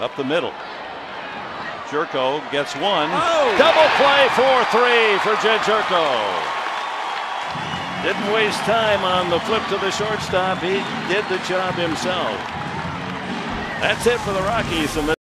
Up the middle. Gyorko gets one. Oh. Double play 4-3 for Jedd Gyorko. Didn't waste time on the flip to the shortstop. He did the job himself. That's it for the Rockies.